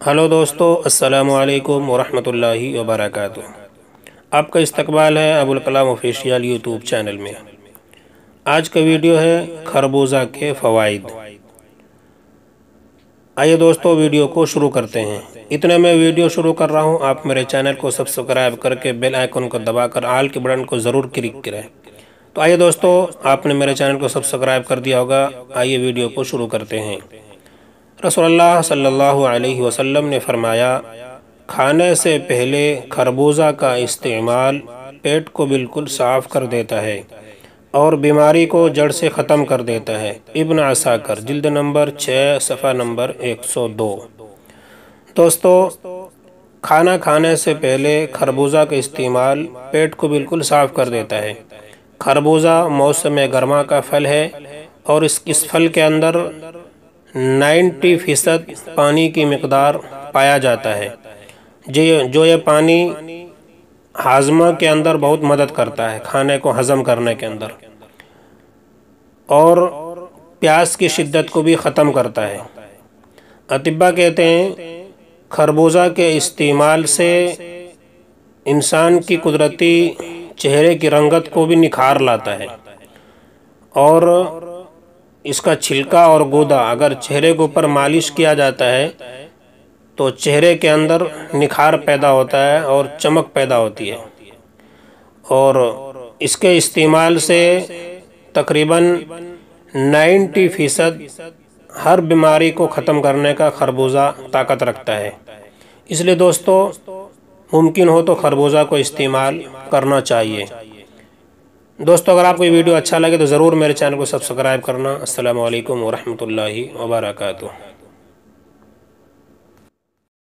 Hello दोस्तों, अस्सलाम वालेकुम वरहमतुल्लाहि वबरकातुह। आपका इस्तकबाल है Abul Kalam official YouTube channel में। आज का वीडियो है खरबूजा के फ़वाइद। आइए दोस्तों, वीडियो को शुरू करते हैं। इतने में वीडियो शुरू कर रहा हूँ, आप मेरे चैनल को सब्सक्राइब करके बेल आइकन को दबाकर आल के बटन को ज़रूर क्लिक करें। तो आइए दोस्तों, आपने मेरे चैनल को सब्सक्राइब कर दिया होगा, आइए वीडियो को शुरू करते हैं। रसोल्ला अलैहि वसल्लम ने फरमाया, खाने से पहले खरबूजा का इस्तेमाल पेट को बिल्कुल साफ़ कर देता है और बीमारी को जड़ से ख़त्म कर देता है। इब्न आसाकर, जिल्द नंबर छः, सफ़ा नंबर 102 दोस्तों, खाना खाने से पहले खरबूजा का इस्तेमाल पेट को बिल्कुल साफ़ कर देता है। खरबूजा मौसम गर्मा का फल है और इस इस फल के अंदर 90 फ़ीसद पानी की मकदार पाया जाता है, जो जो ये पानी हाजमा के अंदर बहुत मदद करता है, खाने को हज़म करने के अंदर। और प्यास की शिद्दत को भी ख़त्म करता है। अतिबा कहते हैं, खरबूजा के इस्तेमाल से इंसान की कुदरती चेहरे की रंगत को भी निखार लाता है। और इसका छिलका और गोदा अगर चेहरे के ऊपर मालिश किया जाता है तो चेहरे के अंदर निखार पैदा होता है और चमक पैदा होती है। और इसके इस्तेमाल से तकरीबन 90 फ़ीसद हर बीमारी को ख़त्म करने का खरबूजा ताकत रखता है। इसलिए दोस्तों, मुमकिन हो तो खरबूजा को इस्तेमाल करना चाहिए। दोस्तों, अगर आपको ये वीडियो अच्छा लगे तो ज़रूर मेरे चैनल को सब्सक्राइब करना। असल वरहमल वबरकातुहू।